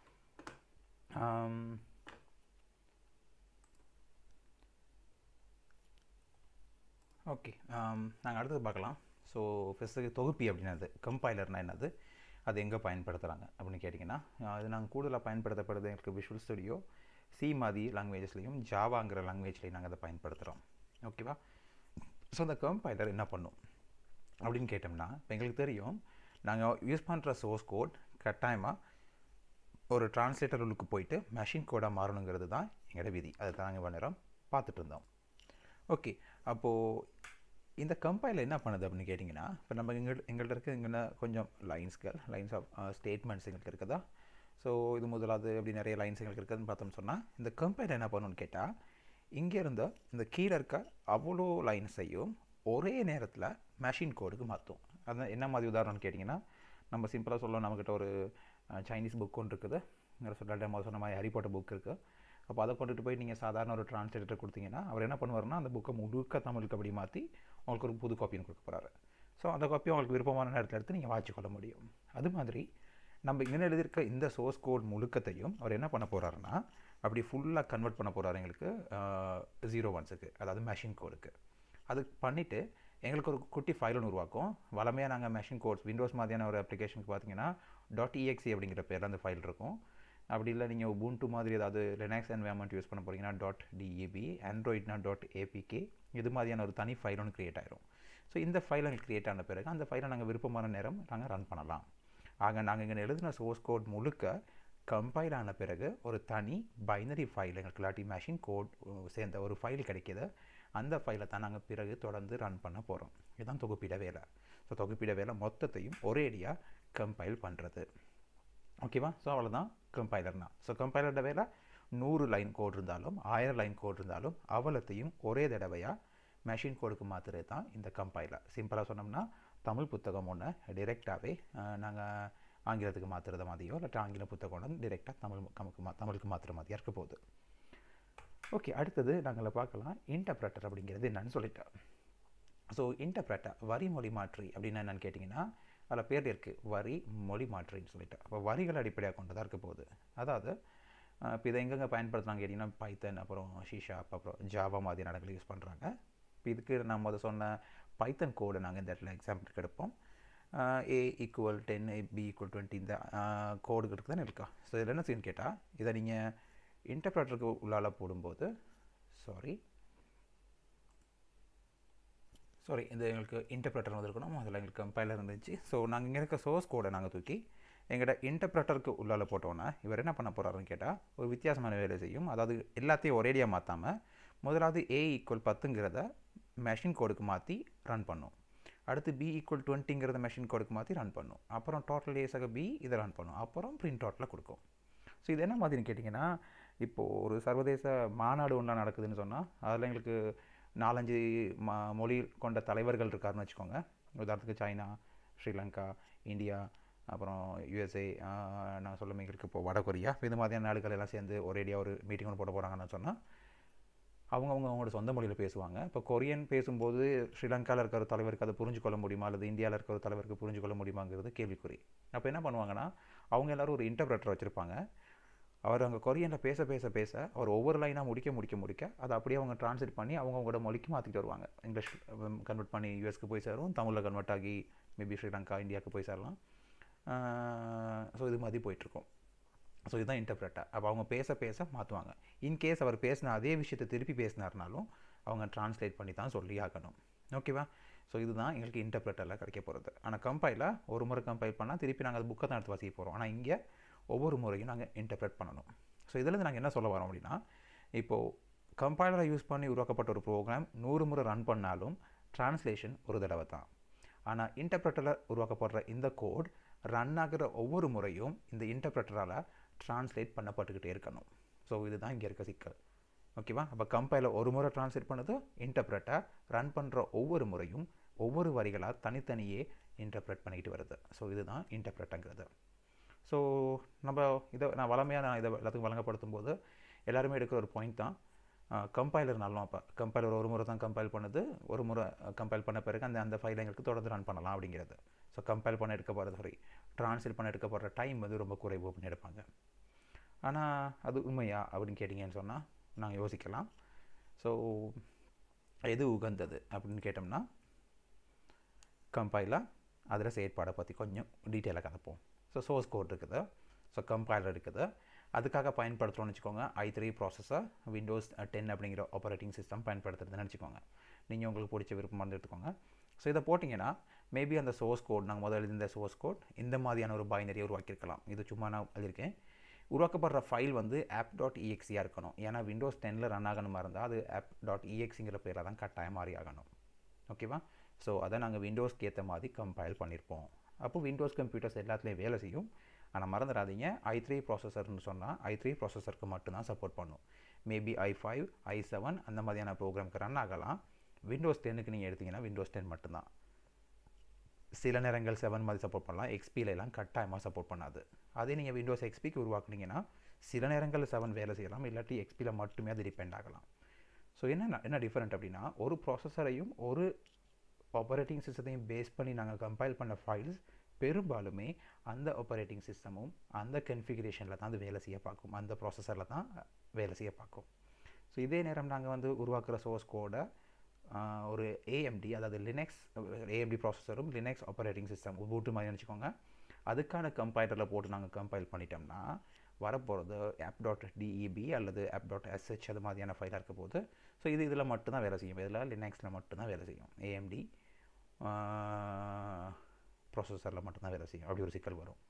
ஓகே நாங்கள் அடுத்தது பார்க்கலாம். ஸோ ஃபஸ்ட்டு தொகுப்பி அப்படின்னது கம்பைலர்னால் என்னது? அது எங்கே பயன்படுத்துகிறாங்க அப்படின்னு கேட்டிங்கன்னா அது நாங்கள் கூடுதலாக பயன்படுத்தப்படுறது எங்களுக்கு விஷுவல் ஸ்டுடியோ சி மாதிரி லாங்குவேஜஸ்லையும் ஜாவாங்கிற லாங்குவேஜ்லையும் நாங்கள் அதை பயன்படுத்துகிறோம் ஓகேவா ஸோ அந்த கம்பைலர் என்ன பண்ணும்? அப்படின்னு கேட்டோம்னா இப்போ எங்களுக்கு தெரியும் நாங்கள் யூஸ் பண்ணுற சோர்ஸ் கோட் கட்டாயமாக ஒரு டிரான்ஸ்லேட்டர் உள்ளுக்கு போயிட்டு மெஷின் கோடாக மாறணுங்கிறது தான் எங்களோட விதி. அதை தான் நாங்கள் நேரம் பார்த்துட்டு இருந்தோம். ஓகே அப்போது இந்த கம்பைலர் என்ன பண்ணுது அப்படின்னு கேட்டிங்கன்னா இப்போ நம்ம எங்கள் எங்கள்கிட்ட இருக்க இங்கே கொஞ்சம் லைன்ஸ்கள் லைன்ஸ் ஆஃப் ஸ்டேட்மெண்ட்ஸ் எங்களுக்கு இருக்குதா? ஸோ இது முதலாவது அப்படி நிறைய லைன்ஸ் எங்களுக்கு இருக்குதுன்னு பார்த்தோம்னு சொன்னால் இந்த கம்பேர் என்ன பண்ணணும்னு கேட்டால் இங்கே இருந்த இந்த கீழே இருக்க அவ்வளோ லைன்ஸையும் ஒரே நேரத்தில் மெஷின் கோடுக்கு மாற்றும் அது என்ன மாதிரி உதாரணம்னு கேட்டிங்கன்னா நம்ம சிம்பிளாக சொல்லலாம் நம்மக்கிட்ட ஒரு சைனீஸ் புக் ஒன்று இருக்குது. சொல்ல முதல் சொன்ன மாதிரி ஹரிப்போட்ட புக் இருக்குது அப்போ அதை கொண்டுட்டு போய் நீங்கள் சாதாரண ஒரு டிரான்ஸ்லேட்டர் கொடுத்தீங்கன்னா அவர் என்ன பண்ணுவார்னா அந்த புக்கை முழுக்க தமிழுக்கு அப்படி மாற்றி உங்களுக்கு ஒரு புது காப்பின்னு கொடுக்க போகிறாரு ஸோ அந்த காப்பி உங்களுக்கு விருப்பமான நேரத்தில் எடுத்து நீங்கள் வாட்சிக்கொள்ள முடியும். அது மாதிரி நம்ம இங்கே எழுதியிருக்க இந்த சோர்ஸ் கோட் முழுக்கத்தையும் அவர் என்ன பண்ண போகிறாருன்னா அப்படி ஃபுல்லாக கன்வெர்ட் பண்ண போகிறாரு எங்களுக்கு ஜீரோ ஒன்ஸுக்கு அதாவது மெஷின் கோடுக்கு அது பண்ணிவிட்டு எங்களுக்கு ஒரு குட்டி ஃபைல் ஒன்று உருவாக்கும். வளமையாக நாங்கள் மெஷின் கோட்ஸ் விண்டோஸ் மாதிரியான ஒரு அப்ளிகேஷனுக்கு பார்த்தீங்கன்னா டாட் இஎக்ஸி அப்படிங்கிற பேரில் அந்த ஃபைல் இருக்கும். அப்படி இல்லை நீங்கள் உபுண்டு மாதிரி ஏதாவது லினக்ஸ் என்வயர்மெண்ட் யூஸ் பண்ண போகிறீங்கன்னா டாட் டிஇபி ஆண்ட்ராய்ட்னா டாட் ஏபிகே இது மாதிரியான ஒரு தனி ஃபைல் ஒன்று க்ரியேட் ஆயிரும். ஸோ இந்த ஃபைல் எங்களுக்கு க்ரியேட் ஆன பிறகு அந்த ஃபைலை நாங்கள் விருப்பமான நேரம் நாங்கள் ரன் பண்ணலாம். ஆக நாங்கள் இங்கே எழுதின சோர்ஸ் கோட் முழுக்க கம்பைல் ஆன பிறகு ஒரு தனி பைனரி ஃபைல் எங்களுக்கு இல்லாட்டி மெஷின் கோட் சேர்ந்த ஒரு ஃபைல் கிடைக்கிது. அந்த ஃபைலை தான் நாங்கள் பிறகு தொடர்ந்து ரன் பண்ண போகிறோம் இதுதான் தொகுப்பிட வேலை. ஸோ தொகுப்பிட வேலை மொத்தத்தையும் ஒரேடியாக கம்பைல் பண்ணுறது ஓகேவா ஸோ அவ்வளோதான் கம்பைலர்னா ஸோ கம்பைலரோட வேலை நூறு லைன் கோட் இருந்தாலும் ஆயிரம் லைன் கோட் இருந்தாலும் அவ்வளோத்தையும் ஒரே தடவையாக மெஷின் கோடுக்கு மாத்திரே தான் இந்த கம்பைலர் சிம்பிளாக சொன்னோம்னா தமிழ் புத்தகம் ஒன்று டிரெக்டாகவே நாங்கள் ஆங்கிலத்துக்கு மாற்றுறத மாதிரியோ இல்லாட்டி ஆங்கில புத்தகம் ஒன்று டிரெக்டாக தமிழ் நமக்கு மா தமிழுக்கு மாற்றுற மாதிரியாக இருக்க போகுது. ஓகே அடுத்தது நாங்கள் பார்க்கலாம். இன்டர்பிரட்டர் அப்படிங்கிறது என்னன்னு சொல்லிட்டேன் ஸோ இன்டர்பிரட்டர் வரி மொழி மாற்றி அப்படின்னு என்னென்னு கேட்டிங்கன்னா அதில் பேர் இருக்குது வரி மொழி மாற்றின்னு சொல்லிட்டு. அப்போ வரிகள் அடிப்படையாக கொண்டு தான் இருக்க போகுது. அதாவது இப்போ இதை எங்கெங்கே பயன்படுத்துகிறாங்க கேட்டிங்கன்னா பைத்தன் அப்புறம் ஷீஷாப் அப்புறம் ஜாவா மாதிரி நடங்கள் யூஸ் பண்ணுறாங்க இப்போ இதுக்கு நம்ம அதை சொன்ன பைத்தன் கோடை நாங்கள் இந்த இடத்துல எக்ஸாம்பிளுக்கு எடுப்போம். A equal ten A B equal twenty இந்த கோடுகளுக்கு தானே இருக்கா? ஸோ இதில் என்ன செய்யணும் கேட்டால் இதை நீங்கள் இன்டர்பிரேட்டருக்கு உள்ளால போடும்போது சாரி சாரி இந்த எங்களுக்கு இன்டர்பிரேட்டர் வந்துருக்கணும் அதில் எங்களுக்கு கம்பைலர் இருந்துச்சு. ஸோ நாங்கள் இங்கே இருக்க சோர்ஸ் கோடை நாங்கள் தூக்கி எங்கள்கிட்ட இன்டர்பிரேட்டருக்கு உள்ளால போட்டோன்னா இவர் என்ன பண்ண போகிறாருன்னு கேட்டால் ஒரு வித்தியாசமான வேலை செய்யும். அதாவது எல்லாத்தையும் ஒரேடியாக மாற்றாமல் முதலாவது ஏ ஈக்குவல் பத்துங்கிறத மெஷின் கோடுக்கு மாற்றி ரன் பண்ணும். அடுத்து பி ஈக்குவல் டுவெண்ட்டிங்கிறத மெஷின் கோடுக்கு மாற்றி ரன் பண்ணும். அப்புறம் டோட்டல் ஏஸாக பி இதை ரன் பண்ணும். அப்புறம் பிரிண்ட் அவுட்டில் கொடுக்கும். ஸோ இது என்ன மாதிரின்னு கேட்டிங்கன்னா இப்போது ஒரு சர்வதேச மாநாடு ஒன்றா நடக்குதுன்னு சொன்னால் அதில் எங்களுக்கு நாலஞ்சு ம மொழி கொண்ட தலைவர்கள் இருக்காருன்னு வச்சுக்கோங்க. உதாரணத்துக்கு சைனா ஸ்ரீலங்கா இந்தியா அப்புறம் யுஎஸ்ஏ நான் சொல்லுமே எங்களுக்கு இப்போ வட கொரியா இது மாதிரியான நாடுகள் எல்லாம் சேர்ந்து ஒரேடியாக ஒரு மீட்டிங் ஒன்று போட போகிறாங்கன்னு சொன்னால் அவங்கவுங்க அவங்களோட சொந்த மொழியில் பேசுவாங்க. இப்போ கொரியன் பேசும்போது ஸ்ரீலங்காவில் இருக்கிற தலைவருக்கு அதை புரிஞ்சு கொள்ள முடியுமா? அல்லது இந்தியாவில் இருக்கிற தலைவருக்கு புரிஞ்சு கொள்ள முடியுமாங்கிறது கேள்விக்குறி. அப்போ என்ன பண்ணுவாங்கன்னா அவங்க எல்லோரும் ஒரு இன்டர்பிரட்டர் வச்சுருப்பாங்க. அவர் அங்கே கொரியனில் பேச பேச பேச அவர் ஒவ்வொரு லைனாக முடிக்க முடிக்க முடிக்க அதை அப்படியே அவங்க ட்ரான்ஸ்லேட் பண்ணி அவங்க அவங்களோட மொழிக்கு மாற்றிட்டு வருவாங்க. இங்கிலீஷ் கன்வெர்ட் பண்ணி யூஎஸ்க்கு போய் சேரும் தமிழில் கன்வெர்ட் ஆகி மேபி ஸ்ரீலங்கா இந்தியாவுக்கு போய் சேரலாம். ஸோ இது மாதிரி போயிட்டுருக்கோம். ஸோ இதுதான் இன்டர்பிரட்டர் அப்போ அவங்க பேச பேச மாற்றுவாங்க இன்கேஸ் அவர் பேசின அதே விஷயத்தை திருப்பி பேசினார்னாலும் அவங்க ட்ரான்ஸ்லேட் பண்ணி தான் சொல்லி ஆகணும். ஓகேவா ஸோ இதுதான் எங்களுக்கு இன்டர்பிரட்டரில் கிடைக்க போகிறது ஆனால் கம்பைலில் ஒரு முறை கம்பைல் பண்ணால் திருப்பி நாங்கள் அது புக்கை தான் எடுத்து வாசிக்க போகிறோம் ஆனால் இங்கே ஒவ்வொரு முறையும் நாங்கள் இன்டர்பிரட் பண்ணணும். ஸோ இதிலேருந்து நாங்கள் என்ன சொல்ல வரோம் அப்படின்னா இப்போது கம்பைலரை யூஸ் பண்ணி உருவாக்கப்பட்ட ஒரு ப்ரோக்ராம் நூறு முறை ரன் பண்ணாலும் டிரான்ஸ்லேஷன் ஒரு தடவை தான். ஆனால் இன்டர்பிரட்டரில் உருவாக்கப்படுற இந்த கோட் ரன் ஆகிற ஒவ்வொரு முறையும் இந்த இன்டர்பிரட்டரால் ட்ரான்ஸ்லேட் பண்ணப்பட்டுக்கிட்டே இருக்கணும். ஸோ இதுதான் இங்கே இருக்க சிக்கல். ஓகேவா அப்போ கம்பைலர் ஒரு முறை ட்ரான்ஸ்லேட் பண்ணது இன்டர்பிரட்டர் ரன் பண்ணுற ஒவ்வொரு முறையும் ஒவ்வொரு வரிகளாக தனித்தனியே இன்டர்பிரட் பண்ணிக்கிட்டு வருது. ஸோ இதுதான் இன்டர்பிரட்டுங்கிறது ஸோ நம்ம இதை நான் வளமையாக நான் இதை எல்லாத்துக்கும் வழங்கப்படுத்தும் போது எல்லாருமே எடுக்கிற ஒரு பாயிண்ட் தான். கம்பைலர் நல்லோம் அப்போ கம்பைலர் ஒரு முறை தான் கம்பைல் பண்ணுது. ஒரு முறை கம்பைல் பண்ண பிறகு அந்த அந்த ஃபைலை எங்களுக்கு தொடர்ந்து ரன் பண்ணலாம் அப்படிங்கிறது. ஸோ கம்பைல் பண்ண எடுக்க போகிறது சாரி ட்ரான்ஸ்லேட் பண்ண எடுக்க போகிற டைம் வந்து ரொம்ப குறைவு அப்படின்னு எடுப்பாங்க. ஆனால் அது உண்மையா அப்படின்னு கேட்டிங்கன்னு சொன்னால் நாங்கள் யோசிக்கலாம். ஸோ எது உகந்தது அப்படின்னு கேட்டோம்னா கம்பைலாக அதில் செயற்பாடை பற்றி கொஞ்சம் டீட்டெயிலாக கதப்போம். ஸோ சோர்ஸ் கோட் இருக்குது. ஸோ கம்பைலர் இருக்குது. அதுக்காக பயன்படுத்துகிறோம்னு வச்சுக்கோங்க. I three processor Windows ten அப்படிங்கிற ஆப்பரேட்டிங் சிஸ்டம் பயன்படுத்துறதுன்னு வச்சுக்கோங்க நீங்கள் உங்களுக்கு பிடிச்ச விருப்பம் வந்து எடுத்துக்கோங்க ஸோ இதை போட்டிங்கன்னா மேபி அந்த சோர்ஸ் கோட் நாங்கள் முதல்ல இந்த சோர்ஸ் கோட் இந்த மாதிரியான ஒரு பைனரியை உருவாக்கியிருக்கலாம். இது சும்மா நான் எழுதியிருக்கேன். உருவாக்கப்படுற ஃபைல் வந்து ஆப் டாட் இஎக்ஸியாக இருக்கணும். ஏன்னா விண்டோஸ் டெனில் ரன் ஆகணுமா இருந்தால் அது ஆப் டாட் இஎக்ஸிங்கிற பேரில் தான் கட்டாயம் மாறி ஆகணும் ஓகேவா ஸோ அதை நாங்கள் விண்டோஸ்க்கு ஏற்ற மாதிரி கம்பைல் பண்ணியிருப்போம். அப்போ விண்டோஸ் கம்ப்யூட்டர்ஸ் எல்லாத்துலேயும் வேலை செய்யும். ஆனால் மறந்துடாதீங்க. ஐ த்ரீ ப்ராசஸர்னு சொன்னால் ஐ த்ரீ ப்ராசஸருக்கு மட்டும்தான் சப்போர்ட் பண்ணும். Maybe I five I seven அந்த மாதிரியான ப்ரோக்ராம்க்கு ரன் ஆகலாம். விண்டோஸ் டென்னுக்கு நீங்கள் எடுத்தீங்கன்னா விண்டோஸ் டென் மட்டும்தான். சில நேரங்கள் செவன் மாதிரி சப்போர்ட் பண்ணலாம். எக்ஸ்பியில் எல்லாம் கட்டாயமாக சப்போர்ட் பண்ணாது. அதே நீங்கள் விண்டோஸ் எக்ஸ்பிக்கு உருவாக்குனீங்கன்னா சில நேரங்களில் செவன் வேலை செய்யலாம். இல்லாட்டி எக்ஸ்பியில் மட்டுமே அது டிபெண்ட் ஆகலாம். ஸோ என்ன என்ன டிஃப்ரெண்ட் அப்படின்னா ஒரு ப்ராசஸரையும் ஒரு ஆப்பரேட்டிங் சிஸ்டத்தையும் பேஸ் பண்ணி நாங்கள் கம்பைல் பண்ண ஃபைல்ஸ் பெரும்பாலுமே அந்த ஆப்பரேட்டிங் சிஸ்டமும் அந்த கன்ஃபிகரேஷனில் தான் அது வேலை செய்ய பார்க்கும். அந்த ப்ராசஸரில் தான் வேலை செய்ய பார்க்கும். ஸோ இதே நேரம் நாங்கள் வந்து உருவாக்குற சோர்ஸ் கோடை ஒரு ஏஎம்டி அதாவது லினக்ஸ் ஏஎம்டி ப்ராசஸரும் லினக்ஸ் ஆப்பரேட்டிங் சிஸ்டம் உபூட்டு மாதிரி நினச்சிக்கோங்க. அதுக்கான கம்பைலரில் போட்டு நாங்கள் கம்பைல் பண்ணிட்டோம்னா வரப்போகிறது ஆப் டாட் டிஇபி அல்லது ஆப் டாட் எஸ்ஹெச் அது மாதிரியான ஃபைலாக இருக்க போது ஸோ இது இதில் மட்டும்தான் வேலை செய்யும். இதில் லினக்ஸில் மட்டும்தான் வேலை செய்யும். ஏஎம்டி ப்ராசஸரில் மட்டும்தான் வேலை செய்யும். அப்படி ஒரு சிக்கல் வரும்.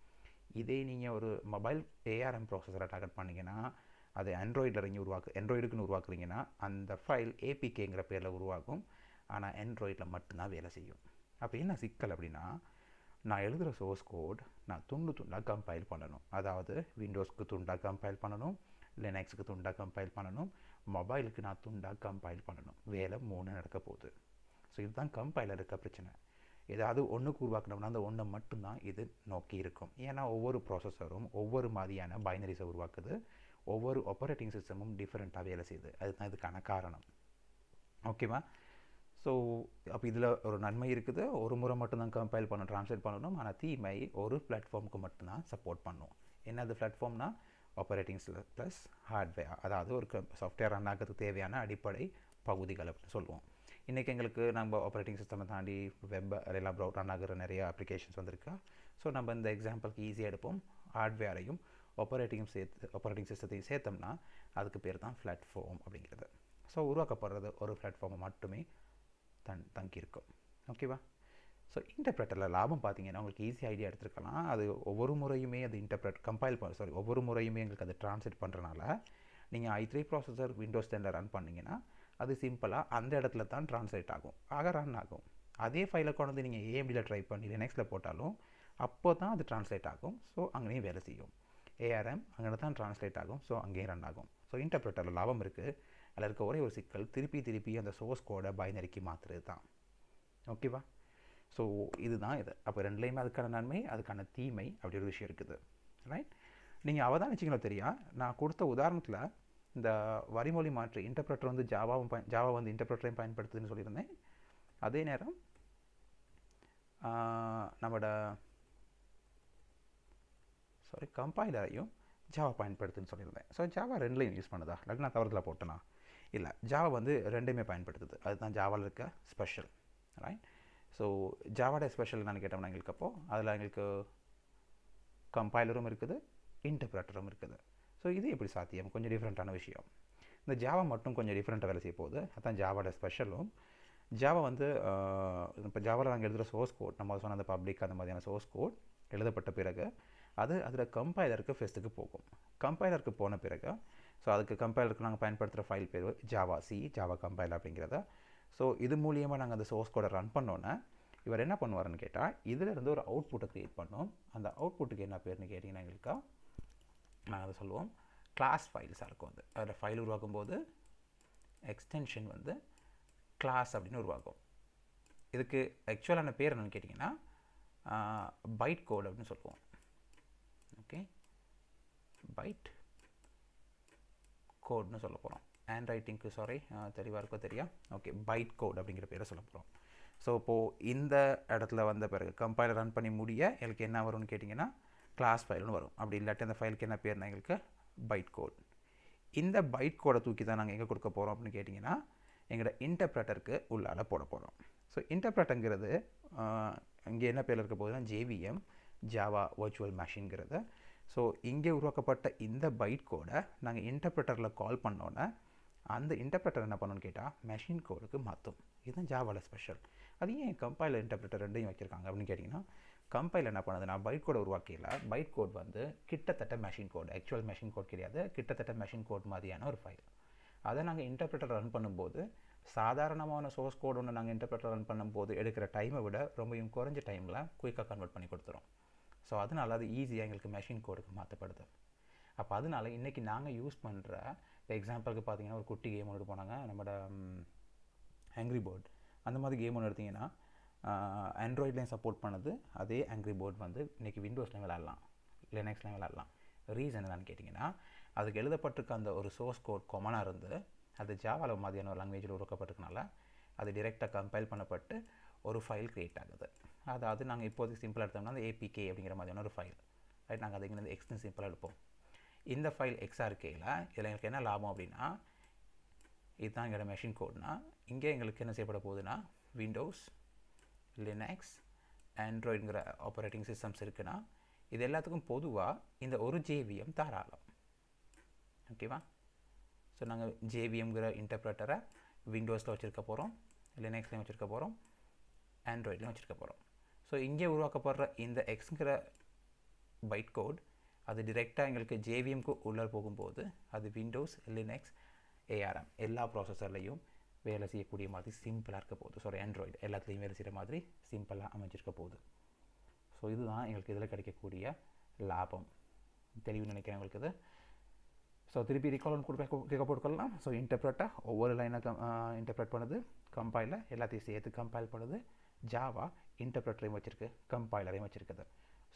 இதே நீங்கள் ஒரு மொபைல் ஏஆர்எம் ப்ராசஸரை டார்கெட் பண்ணிங்கன்னா அது ஆண்ட்ராய்டில் இறங்கி உருவாக்கு ஆண்ட்ராய்டுக்குன்னு உருவாக்குறீங்கன்னா அந்த ஃபைல் ஏபிகேங்கிற பேரில் உருவாகும். ஆனால் ஆண்ட்ராய்டில் மட்டும்தான் வேலை செய்யும். அப்போ என்ன சிக்கல் அப்படின்னா நான் எழுதுகிற சோர்ஸ் கோட் நான் துண்டு துண்டாக கம்பைல் பண்ணணும். அதாவது விண்டோஸ்க்கு துண்டாக கம்பைல் பண்ணணும் லினக்ஸுக்கு துண்டாக கம்பைல் பண்ணணும் மொபைலுக்கு நான் துண்டாக கம்பைல் பண்ணணும். வேலை மூணு நடக்க போகுது. ஸோ இதுதான் கம்பைலர் இருக்க பிரச்சனை. ஏதாவது ஒன்றுக்கு உருவாக்கணும்னா அந்த ஒன்றை மட்டும்தான் இது நோக்கி இருக்கும். ஏன்னா ஒவ்வொரு ப்ராசஸரும் ஒவ்வொரு மாதிரியான பைனரிஸை உருவாக்குது. ஒவ்வொரு ஆப்பரேட்டிங் சிஸ்டமும் டிஃப்ரெண்ட்டாக வேலை செய்யுது. அதுதான் இதுக்கான காரணம். ஓகேவா ஸோ அப்போ இதில் ஒரு நன்மை இருக்குது. ஒரு முறை மட்டும்தான் கம்பைல் பண்ண ட்ரான்ஸ்லேட் பண்ணணும். ஆனால் தீமை ஒரு பிளாட்ஃபார்முக்கு மட்டும்தான் சப்போர்ட் பண்ணும். என்னது பிளாட்ஃபார்ம்னா ஆப்பரேட்டிங் ப்ளஸ் ஹார்ட்வேர் அதாவது ஒரு சாஃப்ட்வேர் ரன் ஆகிறதுக்கு தேவையான அடிப்படை பகுதிகள் அப்படின்னு சொல்லுவோம். இன்றைக்கி எங்களுக்கு நம்ம ஆப்பரேட்டிங் சிஸ்டமை தாண்டி வெப் எல்லாம் ப்ரௌ ரன் ஆகிற நிறைய அப்ளிகேஷன்ஸ் வந்திருக்கா. ஸோ நம்ம இந்த எக்ஸாம்பிளுக்கு ஈஸியாக எடுப்போம். ஹார்ட்வேரையும் ஆப்பரேட்டிங் சேர்த்து ஆப்பரேட்டிங் சிஸ்டத்தையும் சேர்த்தோம்னா அதுக்கு பேர் தான் பிளாட்ஃபார்ம் அப்படிங்கிறது. ஸோ உருவாக்கப்படுறது ஒரு பிளாட்ஃபார்மை மட்டுமே தன் தங்கியிருக்கும். ஓகேவா ஸோ இன்டர்பிரட்டரில் லாபம் பார்த்தீங்கன்னா உங்களுக்கு ஈஸி ஐடியா எடுத்துருக்கலாம். அது ஒவ்வொரு முறையுமே அது இன்டர்பிரட் கம்பைல் பண்ண சாரி ஒவ்வொரு முறையுமே எங்களுக்கு அது ட்ரான்ஸ்லேட் பண்ணுறனால நீங்கள் ஐ த்ரீ ப்ராசஸர் விண்டோஸ் டெனில் ரன் பண்ணிங்கன்னா அது சிம்பிளாக அந்த இடத்துல தான் ட்ரான்ஸ்லேட் ஆகும். ஆக ரன் ஆகும். அதே ஃபைலை கொண்டு வந்து நீங்கள் ஏஎம்டியில் ட்ரை பண்ணி லினக்ஸில் போட்டாலும் அப்போ தான் அது ட்ரான்ஸ்லேட் ஆகும். ஸோ அங்கேயும் வேலை செய்யும். ஏஆர்எம் அங்கே தான் ட்ரான்ஸ்லேட் ஆகும். ஸோ அங்கேயும் ரன் ஆகும். ஸோ இன்டர்பிரட்டரில் லாபம் இருக்குது அதில் இருக்க ஒரே ஒரு சிக்கல் திருப்பி திருப்பி அந்த சோர்ஸ் கோடை பைனரிக்கு மாற்றுறது தான் ஓகேவா ஸோ இதுதான் இது. அப்போ ரெண்டுலேயுமே அதுக்கான நன்மை அதுக்கான தீமை அப்படி ஒரு விஷயம் இருக்குது. ரைட் நீங்கள் அவதானிச்சிங்களோ தெரியா? நான் கொடுத்த உதாரணத்தில் இந்த வரிமொழி மாற்று இன்டர்பிரட்டர் வந்து ஜாவாவும் பயன் ஜாவா வந்து இன்டர்பிரட்டரையும் பயன்படுத்துதுன்னு சொல்லியிருந்தேன். அதே நேரம் நம்மளோட சாரி கம்பைலரையும் ஜாவா பயன்படுத்துன்னு சொல்லியிருந்தேன். ஸோ ஜாவா ரெண்டுலையும் யூஸ் பண்ணுதா? இல்லாட்டி நான் தவறுதலாக போட்டேனா? இல்லை ஜாவா வந்து ரெண்டுமே பயன்படுத்துது. அதுதான் ஜாவாவில் இருக்க ஸ்பெஷல் ரைட் ஸோ ஜாவாட ஸ்பெஷல் என்னன்னு கேட்டோம்னா எங்களுக்கு அப்போது அதில் எங்களுக்கு கம்பைலரும் இருக்குது இன்டர்பிரட்டரும் இருக்குது. ஸோ இது எப்படி சாத்தியம்? கொஞ்சம் டிஃப்ரெண்ட்டான விஷயம். இந்த ஜாவா மட்டும் கொஞ்சம் டிஃப்ரெண்ட்டாக வேலை செய்ய போகுது. அதுதான் ஜாவாட ஸ்பெஷலும் ஜாவா வந்து இப்போ ஜாவாவில் நாங்கள் எழுதுகிற சோர்ஸ் கோட் நம்ம சொன்ன அந்த பப்ளிக் அந்த மாதிரியான சோர்ஸ் கோட் எழுதப்பட்ட பிறகு அது அதில் கம்பைலருக்கு ஃபெஸ்ட்டுக்கு போகும். கம்பைலருக்கு போன பிறகு ஸோ அதுக்கு கம்பைலருக்கு நாங்கள் பயன்படுத்துகிற ஃபைல் பேர் ஜாவா சி ஜாவா கம்பைல் அப்படிங்கிறத. ஸோ இது மூலியமாக நாங்கள் அந்த சோர்ஸ் கோடை ரன் பண்ணோன்னே இவர் என்ன பண்ணுவார்னு கேட்டால் இதிலிருந்து ஒரு அவுட்புட்டை க்ரியேட் பண்ணோம். அந்த அவுட்புட்டுக்கு என்ன பேர்னு கேட்டிங்கன்னா எங்களுக்கு நாங்கள் அதை சொல்லுவோம். கிளாஸ் ஃபைல்ஸாக இருக்கும் அது. அதில் ஃபைல் உருவாக்கும் போது எக்ஸ்டென்ஷன் வந்து கிளாஸ் அப்படின்னு உருவாக்கும். இதுக்கு ஆக்சுவலான பேர் என்னென்னு கேட்டிங்கன்னா பைட் கோட் அப்படின்னு சொல்லுவோம். பைட் கோட்னு சொல்ல போகிறோம் ஹேண்ட் ரைட்டிங்க்கு சாரி தெளிவாக இருக்கோ தெரியா? ஓகே பைட் கோட் அப்படிங்கிற பேரை சொல்ல போகிறோம் ஸோ இப்போது இந்த இடத்துல வந்த பிறகு கம்பைலர் ரன் பண்ணி முடிய எங்களுக்கு என்ன வரும்னு கேட்டிங்கன்னா கிளாஸ் ஃபைல்னு வரும். அப்படி இல்லாட்டி அந்த ஃபைலுக்கு என்ன பேர்னா எங்களுக்கு பைட் கோட் இந்த பைட் கோடை தூக்கி தான் நாங்கள் எங்கே கொடுக்க போகிறோம் அப்படின்னு கேட்டிங்கன்னா எங்களோட இன்டர்பிரட்டருக்கு உள்ளால் போட போகிறோம் ஸோ இன்டர்பிரட்டங்கிறது இங்கே என்ன பேர் இருக்க போகுதுன்னா ஜேவிஎம் ஜாவா வர்ச்சுவல் மெஷின்ங்கிறத ஸோ இங்கே உருவாக்கப்பட்ட இந்த பைட் கோடை நாங்கள் இன்டர்பிரட்டரில் கால் பண்ணோன்னே அந்த இன்டர்பிரட்டர் என்ன பண்ணணும்னு கேட்டால் மெஷின் கோடுக்கு மாற்றும் இதுதான் ஜாவாவில் ஸ்பெஷல் அது ஏன் கம்பைலர் இன்டர்பிரட்டர் ரெண்டையும் வச்சுருக்காங்க அப்படின்னு கேட்டிங்கன்னா கம்பைல் என்ன பண்ணுதுன்னா பைட் கோடை உருவாக்கியில் பைட் கோட் வந்து கிட்டத்தட்ட machine code actual machine code கிடையாது. கிட்டத்தட்ட மெஷின் கோட் மாதிரியான ஒரு ஃபைல் அதை நாங்கள் இன்டர்பிரட்டர் ரன் பண்ணும்போது சாதாரணமான சோர்ஸ் கோட் ஒன்று நாங்கள் இன்டர்பிரட்டர் ரன் பண்ணும்போது எடுக்கிற டைமை விட ரொம்பவும் குறைஞ்ச டைமில் குயிக்காக கன்வெர்ட் பண்ணி கொடுத்துரும். ஸோ அதனால் அது ஈஸியாக எங்களுக்கு மெஷின் கோடுக்கு மாற்றப்படுது அப்போ அதனால் இன்றைக்கி நாங்கள் யூஸ் பண்ணுற இப்போ எக்ஸாம்பிளுக்கு பார்த்தீங்கன்னா ஒரு குட்டி கேம் ஒன்று போனாங்க. நம்மளோட ஆங்க்ரி போர்ட் அந்த மாதிரி கேம் ஒன்று எடுத்திங்கன்னா ஆண்ட்ராய்ட்லேயும் சப்போர்ட் பண்ணது. அதே ஆங்க்ரி போர்ட் வந்து இன்றைக்கி விண்டோஸ்லையும் விளாட்லாம் லினக்ஸ்லையும் விளாட்லாம் ரீசன் என்னன்னு கேட்டிங்கன்னா அதுக்கு எழுதப்பட்டிருக்க அந்த ஒரு சோர்ஸ் கோட் கொமனாக இருந்து அது ஜாவால மாதிரியான ஒரு லாங்குவேஜில் உருவாக்கப்பட்டிருக்கனால அது டிரெக்டாக கம்பைல் பண்ணப்பட்டு ஒரு ஃபைல் க்ரியேட் ஆகுது. அதாவது நாங்கள் இப்போதைக்கு சிம்பிளாக எடுத்தோம்னா அந்த ஏபிகே அப்படிங்கிற மாதிரியான ஒரு ஃபைல் ரைட் நாங்கள் அது இங்கே எக்ஸ்டன் சிம்பிளாக எடுப்போம். இந்த ஃபைல் எக்ஸ்ஆர்கேயில் இதில் எங்களுக்கு என்ன லாபம் அப்படின்னா இதுதான் எங்களோட மெஷின் கோட்னா இங்கே எங்களுக்கு என்ன செய்யப்பட போகுதுன்னா விண்டோஸ் லினக்ஸ் ஆண்ட்ராய்டுங்கிற ஆப்ரேட்டிங் சிஸ்டம்ஸ் இருக்குன்னா இது எல்லாத்துக்கும் பொதுவாக இந்த ஒரு ஜேவிஎம் தாராளம். ஓகேவா ஸோ நாங்கள் ஜேவிஎம்ங்கிற இன்டர்பிரேட்டரை விண்டோஸில் வச்சுருக்க போகிறோம் லினக்ஸ்லையும் வச்சுருக்க போகிறோம் ஆண்ட்ராய்ட்லையும் வச்சுருக்க போகிறோம் ஸோ இங்கே உருவாக்கப்படுற இந்த எக்ஸுங்கிற பைட் கோட் அது டிரெக்டாக எங்களுக்கு ஜேவிஎம்க்கு உள்ளே போகும்போது அது விண்டோஸ் லினக்ஸ் ஏஆர்எம் எல்லா ப்ராசஸர்லையும் வேலை செய்யக்கூடிய மாதிரி சிம்பிளாக இருக்க போகுது. சாரி ஆண்ட்ராய்டு எல்லாத்துலேயும் வேலை செய்கிற மாதிரி சிம்பிளாக அமைஞ்சிருக்க போகுது. ஸோ இதுதான் எங்களுக்கு இதில் கிடைக்கக்கூடிய லாபம். தெளிவு நினைக்கிறேன் உங்களுக்கு இது. ஸோ திருப்பி ரிகால் கொடுக்க கேட்க போட்டுக்கலாம் ஸோ இன்டர்பிரட்டாக ஒவ்வொரு லைனை கம் இன்டர்பிரட் பண்ணுது கம்பைலில் எல்லாத்தையும் சேர்த்து கம்பைல் பண்ணுது. ஜாவா இன்டர்பிரட்டரையும் வச்சுருக்கு கம்பைலரையும் வச்சுருக்குது.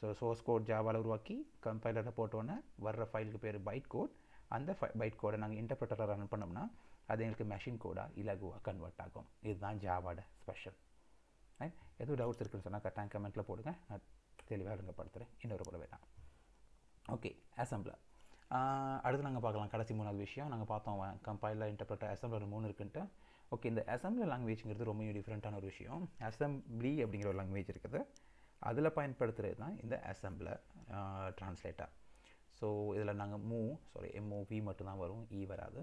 ஸோ சோர்ஸ் கோட் ஜாவாவில் உருவாக்கி கம்பைலரில் போட்டோன்னே வர்ற ஃபைலுக்கு பேர் பைட் கோட் அந்த ஃபை பைட் கோடை நாங்கள் இன்டர்பிரட்டரை ரன் பண்ணோம்னா அது எங்களுக்கு மெஷின் கோடாக இலகுவாக கன்வெர்ட் ஆகும். இதுதான் ஜாவாட ஸ்பெஷல் ரைட் எதுவும் டவுட்ஸ் இருக்குன்னு சொன்னால் கரெக்டாக கமெண்ட்டில் போடுங்க. நான் தெளிவாக விளங்கப்படுத்துகிறேன் இன்னொரு கூட வேணாம் ஓகே அசம்பிளர் அடுத்து நாங்கள் பார்க்கலாம். கடைசி மூணாவது விஷயம். நாங்கள் பார்த்தோம் கம்பைலர் இன்டர்பிரட்டர் அசம்பிளர் மூணு இருக்குன்ட்டு. ஓகே இந்த அசம்பிளி லாங்குவேஜ்ங்கிறது ரொம்ப டிஃப்ரெண்ட்டான ஒரு விஷயம். அசம்பிளி அப்படிங்கிற ஒரு லாங்குவேஜ் இருக்குது. அதில் பயன்படுத்துகிறது தான் இந்த அசம்பிளர் ட்ரான்ஸ்லேட்டர் ஸோ இதில் நாங்கள் மூவ் சாரி எம்ஓவி மட்டும்தான் வரும் இ வராது.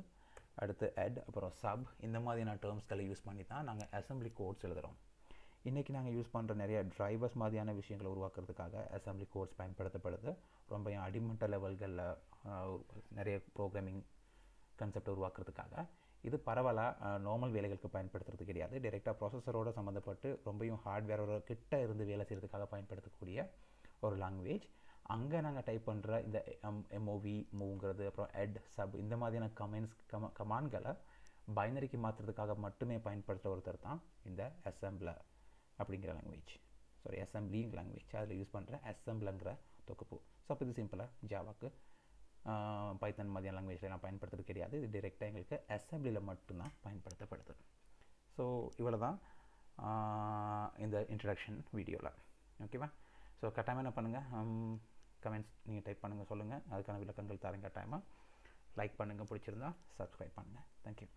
அடுத்து எட் அப்புறம் சப் இந்த மாதிரியான டேர்ம்ஸ்களை யூஸ் பண்ணி தான் நாங்கள் அசம்பிளி கோட்ஸ் எழுதுகிறோம் இன்றைக்கி நாங்கள் யூஸ் பண்ணுற நிறைய டிரைவர்ஸ் மாதிரியான விஷயங்களை உருவாக்குறதுக்காக அசம்பிளி கோட்ஸ் பயன்படுத்தப்படுது. ரொம்ப அடிமட்ட லெவல்களில் நிறைய ப்ரோக்ராமிங் கன்செப்டை உருவாக்குறதுக்காக. இது பரவலாக நார்மல் வேலைகளுக்கு பயன்படுத்துறது கிடையாது. டைரெக்டாக ப்ராசஸரோடு சம்மந்தப்பட்டு ரொம்பையும் ஹார்ட்வேரோட கிட்ட இருந்து வேலை செய்கிறதுக்காக பயன்படுத்தக்கூடிய ஒரு லாங்குவேஜ் அங்கே நாங்கள் டைப் பண்ணுற இந்த எம் எம்ஓவி மூவ்ங்கிறது அப்புறம் எட் சப் இந்த மாதிரியான கமெண்ட்ஸ் கம கமான்களை பைனரிக்கு மாற்றுறதுக்காக மட்டுமே பயன்படுத்துகிற ஒருத்தர் தான் இந்த அசம்பிளர் அப்படிங்கிற லாங்குவேஜ் சாரி அசம்பிளிங் லாங்குவேஜ் அதில் யூஸ் பண்ணுற அசம்பிளங்கிற தொகுப்பு. ஸோ அப்போ இது சிம்பிளாக ஜாவாக்கு பைத்தன் மாதிரியான லாங்குவேஜ்லாம் பயன்படுத்துறது கிடையாது. இது டிரெக்டாக எங்களுக்கு அசம்பிளியில் மட்டும்தான் பயன்படுத்தப்படுது. ஸோ இவ்வளோ தான் இந்த இன்ட்ரடக்ஷன் வீடியோவில் ஓகேவா ஸோ கட்டாயமாக என்ன பண்ணுங்கள் கமெண்ட்ஸ் நீங்கள் டைப் பண்ணுங்கள் சொல்லுங்கள் அதுக்கான விளக்கங்கள் தரேன் கட்டாயமாக லைக் பண்ணுங்கள் பிடிச்சிருந்தா சப்ஸ்கிரைப் பண்ணுங்கள் தேங்க்யூ